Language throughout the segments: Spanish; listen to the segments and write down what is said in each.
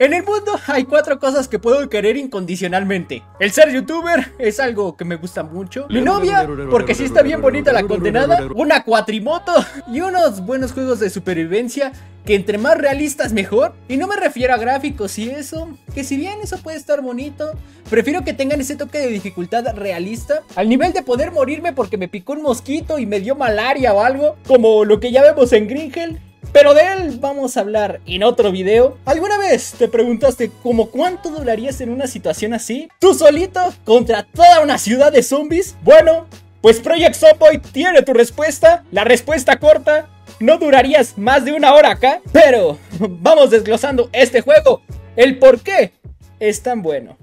En el mundo hay cuatro cosas que puedo querer incondicionalmente. El ser youtuber es algo que me gusta mucho. Mi novia, porque sí está bien bonita la condenada. Una cuatrimoto y unos buenos juegos de supervivencia que entre más realistas mejor. Y no me refiero a gráficos y eso, que si bien eso puede estar bonito, prefiero que tengan ese toque de dificultad realista, al nivel de poder morirme porque me picó un mosquito y me dio malaria o algo, como lo que ya vemos en Green Hell. Pero de él vamos a hablar en otro video. ¿Alguna vez te preguntaste cómo cuánto durarías en una situación así? ¿Tú solito contra toda una ciudad de zombies? Bueno, pues Project Zomboid tiene tu respuesta. La respuesta corta, no durarías más de una hora acá. Pero vamos desglosando este juego. El por qué es tan bueno.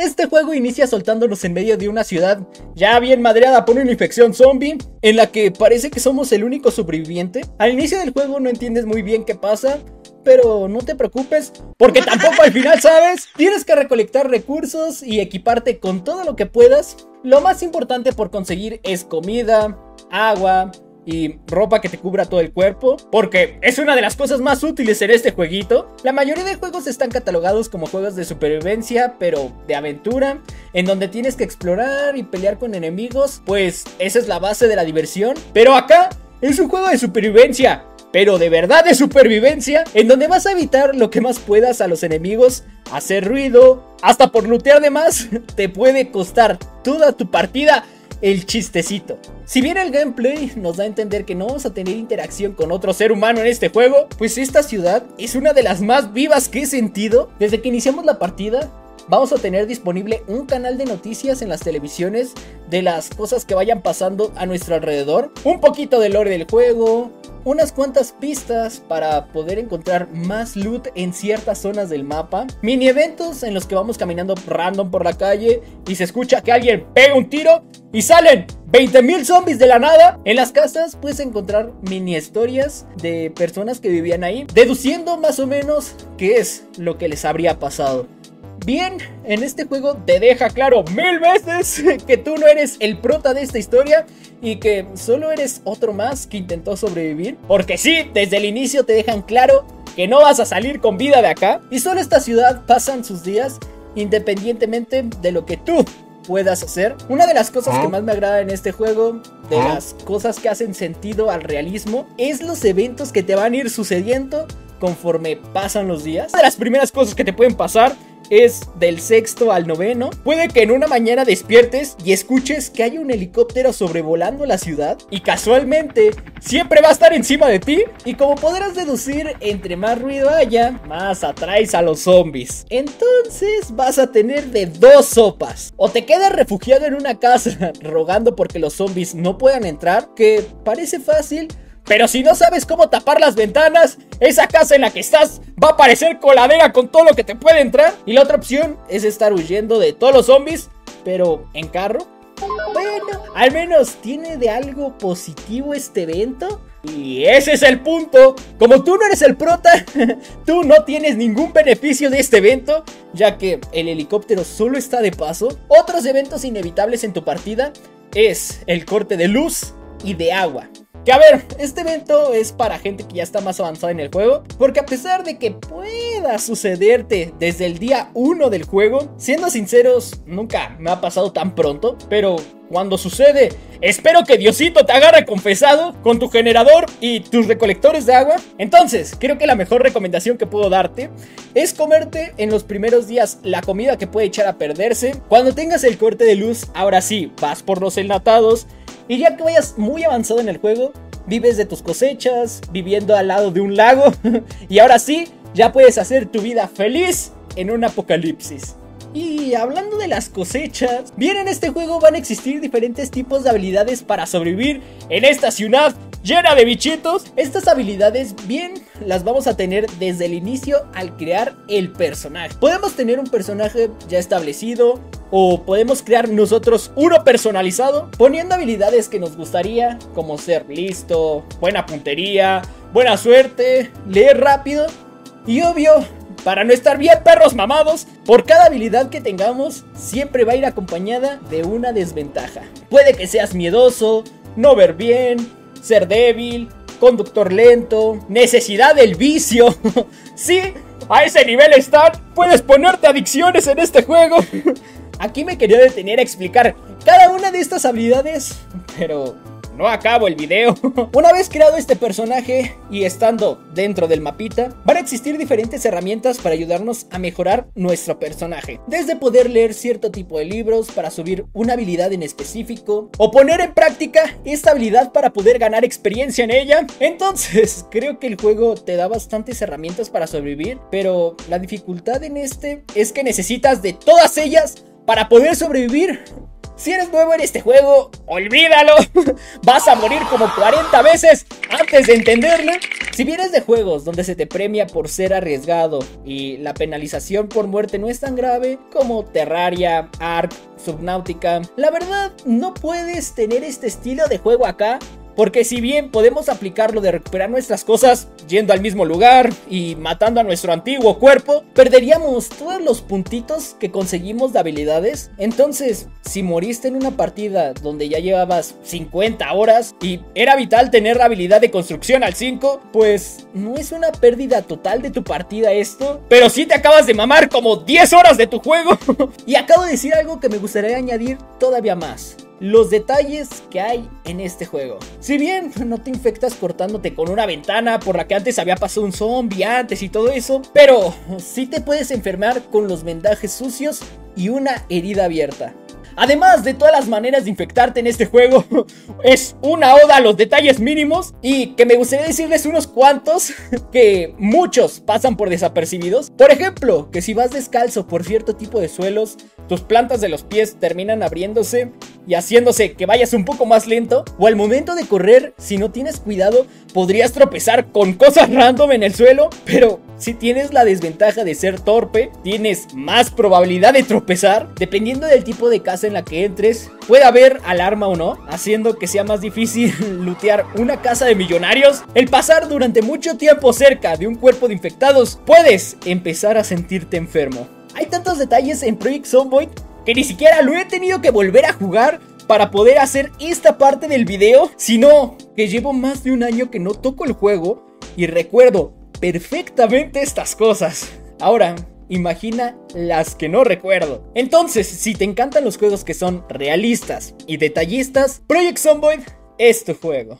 Este juego inicia soltándonos en medio de una ciudad ya bien madreada por una infección zombie, en la que parece que somos el único sobreviviente. Al inicio del juego no entiendes muy bien qué pasa, pero no te preocupes, porque tampoco al final sabes. Tienes que recolectar recursos y equiparte con todo lo que puedas. Lo más importante por conseguir es comida, agua, y ropa que te cubra todo el cuerpo, porque es una de las cosas más útiles en este jueguito. La mayoría de juegos están catalogados como juegos de supervivencia, pero de aventura, en donde tienes que explorar y pelear con enemigos, pues esa es la base de la diversión. Pero acá es un juego de supervivencia, pero de verdad de supervivencia, en donde vas a evitar lo que más puedas a los enemigos, hacer ruido, hasta por lootear de más, te puede costar toda tu partida el chistecito. Si bien el gameplay nos da a entender que no vamos a tener interacción con otro ser humano en este juego, pues esta ciudad es una de las más vivas que he sentido desde que iniciamos la partida. Vamos a tener disponible un canal de noticias en las televisiones de las cosas que vayan pasando a nuestro alrededor, un poquito del lore del juego, unas cuantas pistas para poder encontrar más loot en ciertas zonas del mapa, mini eventos en los que vamos caminando random por la calle y se escucha que alguien pega un tiro y salen 20.000 zombies de la nada. En las casas puedes encontrar mini historias de personas que vivían ahí, deduciendo más o menos qué es lo que les habría pasado. Bien, en este juego te deja claro mil veces que tú no eres el prota de esta historia y que solo eres otro más que intentó sobrevivir. Porque sí, desde el inicio te dejan claro que no vas a salir con vida de acá. Y solo esta ciudad pasan sus días independientemente de lo que tú puedas hacer. Una de las cosas que más me agrada en este juego, de las cosas que hacen sentido al realismo, es los eventos que te van a ir sucediendo conforme pasan los días. Una de las primeras cosas que te pueden pasar es del sexto al noveno. Puede que en una mañana despiertes y escuches que hay un helicóptero sobrevolando la ciudad y casualmente siempre va a estar encima de ti. Y como podrás deducir, entre más ruido haya, más atraes a los zombies. Entonces vas a tener de dos sopas. O te quedas refugiado en una casa rogando porque los zombies no puedan entrar, que parece fácil pero si no sabes cómo tapar las ventanas, esa casa en la que estás va a parecer coladera con todo lo que te puede entrar. Y la otra opción es estar huyendo de todos los zombies, pero en carro. Bueno, al menos tiene de algo positivo este evento. Y ese es el punto. Como tú no eres el prota, tú no tienes ningún beneficio de este evento, ya que el helicóptero solo está de paso. Otros eventos inevitables en tu partida es el corte de luz y de agua. Que a ver, este evento es para gente que ya está más avanzada en el juego, porque a pesar de que pueda sucederte desde el día 1 del juego, siendo sinceros, nunca me ha pasado tan pronto, pero cuando sucede, espero que Diosito te agarre confesado con tu generador y tus recolectores de agua. Entonces, creo que la mejor recomendación que puedo darte es comerte en los primeros días la comida que puede echar a perderse. Cuando tengas el corte de luz, ahora sí, vas por los enlatados y ya que vayas muy avanzado en el juego, vives de tus cosechas, viviendo al lado de un lago. y ahora sí, ya puedes hacer tu vida feliz en un apocalipsis. Y hablando de las cosechas, bien en este juego van a existir diferentes tipos de habilidades para sobrevivir en esta ciudad llena de bichitos. Estas habilidades bien las vamos a tener desde el inicio al crear el personaje. Podemos tener un personaje ya establecido o podemos crear nosotros uno personalizado poniendo habilidades que nos gustaría como ser listo, buena puntería, buena suerte, leer rápido y obvio para no estar bien perros mamados, por cada habilidad que tengamos siempre va a ir acompañada de una desventaja. Puede que seas miedoso, no ver bien, ser débil, conductor lento, necesidad del vicio. sí, A ese nivel están. Puedes ponerte adicciones en este juego. Aquí me quería detener a explicar cada una de estas habilidades, pero no acabo el video. Una vez creado este personaje y estando dentro del mapita, van a existir diferentes herramientas para ayudarnos a mejorar nuestro personaje. Desde poder leer cierto tipo de libros para subir una habilidad en específico o poner en práctica esta habilidad para poder ganar experiencia en ella. Entonces, creo que el juego te da bastantes herramientas para sobrevivir, pero la dificultad en este es que necesitas de todas ellas para poder sobrevivir. Si eres nuevo en este juego, olvídalo. Vas a morir como 40 veces antes de entenderlo. Si vienes de juegos donde se te premia por ser arriesgado y la penalización por muerte no es tan grave como Terraria, Ark, Subnautica, la verdad no puedes tener este estilo de juego acá porque si bien podemos aplicarlo de recuperar nuestras cosas yendo al mismo lugar y matando a nuestro antiguo cuerpo, perderíamos todos los puntitos que conseguimos de habilidades. Entonces, si moriste en una partida donde ya llevabas 50 horas y era vital tener la habilidad de construcción al 5, pues no es una pérdida total de tu partida esto, pero si te acabas de mamar como 10 horas de tu juego. y acabo de decir algo que me gustaría añadir todavía más los detalles que hay en este juego. Si bien no te infectas cortándote con una ventana por la que antes había pasado un zombie antes y todo eso, pero sí te puedes enfermar con los vendajes sucios y una herida abierta. Además de todas las maneras de infectarte en este juego, es una oda a los detalles mínimos y que me gustaría decirles unos cuantos que muchos pasan por desapercibidos. Por ejemplo, que si vas descalzo por cierto tipo de suelos, tus plantas de los pies terminan abriéndose y haciéndose que vayas un poco más lento, o al momento de correr, si no tienes cuidado, podrías tropezar con cosas random en el suelo, pero si tienes la desventaja de ser torpe, tienes más probabilidad de tropezar. Dependiendo del tipo de casa en la que entres, puede haber alarma o no, haciendo que sea más difícil lootear una casa de millonarios. El pasar durante mucho tiempo cerca de un cuerpo de infectados, puedes empezar a sentirte enfermo. Hay tantos detalles en Project Zomboid que ni siquiera lo he tenido que volver a jugar para poder hacer esta parte del video, sino que llevo más de un año que no toco el juego y recuerdo perfectamente estas cosas. Ahora, imagina las que no recuerdo. Entonces, si te encantan los juegos que son realistas y detallistas, Project Zomboid es tu juego.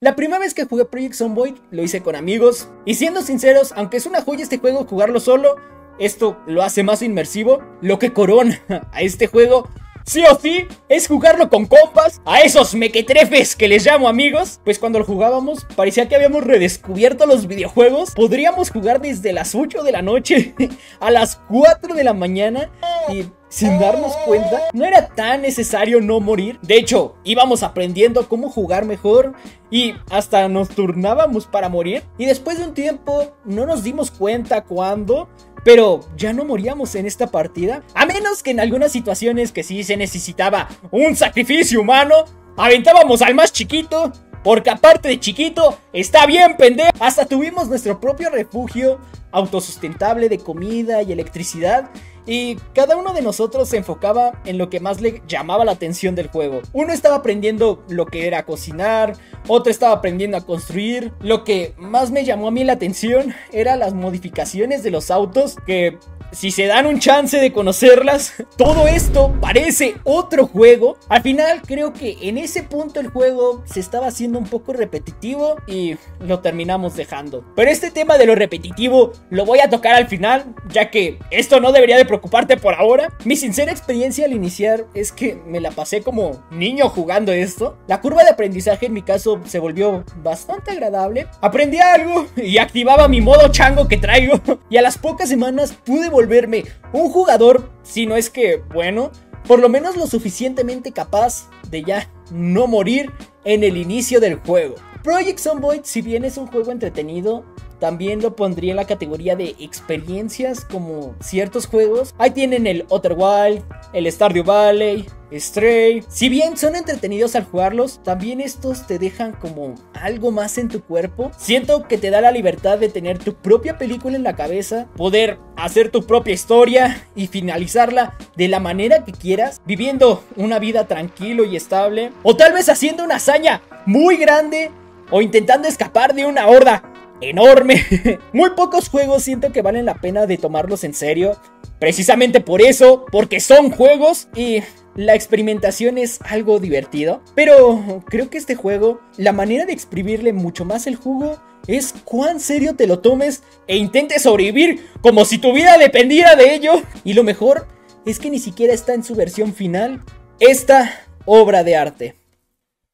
La primera vez que jugué Project Zomboid lo hice con amigos, y siendo sinceros, aunque es una joya este juego jugarlo solo, esto lo hace más inmersivo. Lo que corona a este juego sí o sí es jugarlo con compas, a esos mequetrefes que les llamo amigos. Pues cuando lo jugábamos parecía que habíamos redescubierto los videojuegos. Podríamos jugar desde las 8 de la noche a las 4 de la mañana y sin darnos cuenta, no era tan necesario no morir. De hecho, íbamos aprendiendo cómo jugar mejor y hasta nos turnábamos para morir. Y después de un tiempo, no nos dimos cuenta cuándo pero ya no moríamos en esta partida. A menos que en algunas situaciones que sí se necesitaba un sacrificio humano, aventábamos al más chiquito. Porque aparte de chiquito, está bien pendejo. Hasta tuvimos nuestro propio refugio autosustentable de comida y electricidad y cada uno de nosotros se enfocaba en lo que más le llamaba la atención del juego. Uno estaba aprendiendo lo que era cocinar, otro estaba aprendiendo a construir. Lo que más me llamó a mí la atención era las modificaciones de los autos que si se dan un chance de conocerlas, todo esto parece otro juego. Al final creo que en ese punto el juego se estaba haciendo un poco repetitivo y lo terminamos dejando. Pero este tema de lo repetitivo lo voy a tocar al final, ya que esto no debería de preocuparte por ahora. Mi sincera experiencia al iniciar es que me la pasé como niño jugando esto. La curva de aprendizaje en mi caso se volvió bastante agradable. Aprendí algo y activaba mi modo chango que traigo. Y a las pocas semanas pude volverme un jugador, si no es que, bueno, por lo menos lo suficientemente capaz de ya no morir en el inicio del juego. Project Zomboid, si bien es un juego entretenido, también lo pondría en la categoría de experiencias como ciertos juegos. Ahí tienen el Outer Wild, el Stardew Valley, Stray. Si bien son entretenidos al jugarlos, también estos te dejan como algo más en tu cuerpo. Siento que te da la libertad de tener tu propia película en la cabeza, poder hacer tu propia historia y finalizarla de la manera que quieras, viviendo una vida tranquilo y estable, o tal vez haciendo una hazaña muy grande o intentando escapar de una horda enorme. Muy pocos juegos siento que valen la pena de tomarlos en serio. Precisamente por eso, porque son juegos y la experimentación es algo divertido. Pero creo que este juego, la manera de exprimirle mucho más el jugo es cuán serio te lo tomes e intentes sobrevivir como si tu vida dependiera de ello. Y lo mejor es que ni siquiera está en su versión final esta obra de arte.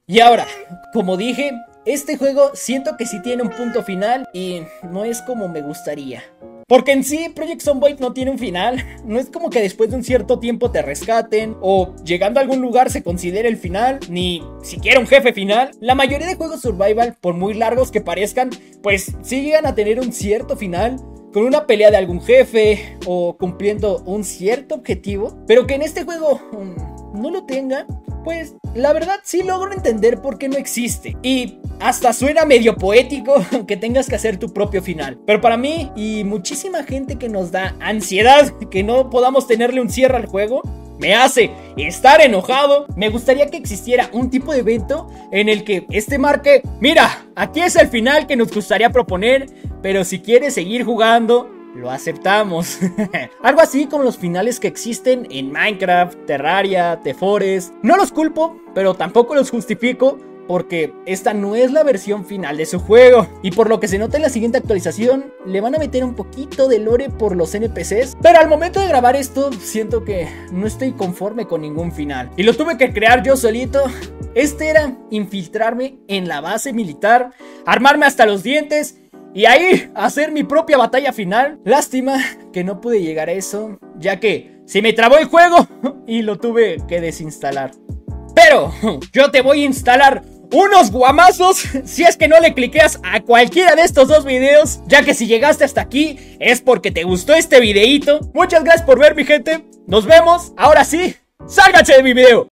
Y ahora, como dije, este juego siento que sí tiene un punto final y no es como me gustaría. Porque en sí Project Zomboid no tiene un final, no es como que después de un cierto tiempo te rescaten o llegando a algún lugar se considere el final, ni siquiera un jefe final. La mayoría de juegos survival, por muy largos que parezcan, pues sí llegan a tener un cierto final, con una pelea de algún jefe o cumpliendo un cierto objetivo, pero que en este juego mm, no lo tenga, pues la verdad sí logro entender por qué no existe. Y hasta suena medio poético que tengas que hacer tu propio final. Pero para mí y muchísima gente que nos da ansiedad que no podamos tenerle un cierre al juego, me hace estar enojado. Me gustaría que existiera un tipo de evento en el que este marque, mira, aquí es el final que nos gustaría proponer, pero si quieres seguir jugando, lo aceptamos. Algo así como los finales que existen en Minecraft, Terraria, The Forest. No los culpo, pero tampoco los justifico porque esta no es la versión final de su juego. Y por lo que se nota en la siguiente actualización, le van a meter un poquito de lore por los NPCs. Pero al momento de grabar esto, siento que no estoy conforme con ningún final. Y lo tuve que crear yo solito. Este era infiltrarme en la base militar, armarme hasta los dientes y ahí hacer mi propia batalla final. Lástima que no pude llegar a eso, ya que se me trabó el juego y lo tuve que desinstalar. Pero yo te voy a instalar unos guamazos si es que no le cliqueas a cualquiera de estos dos videos, ya que si llegaste hasta aquí es porque te gustó este videito. Muchas gracias por ver mi gente, nos vemos, ahora sí, sálgase de mi video.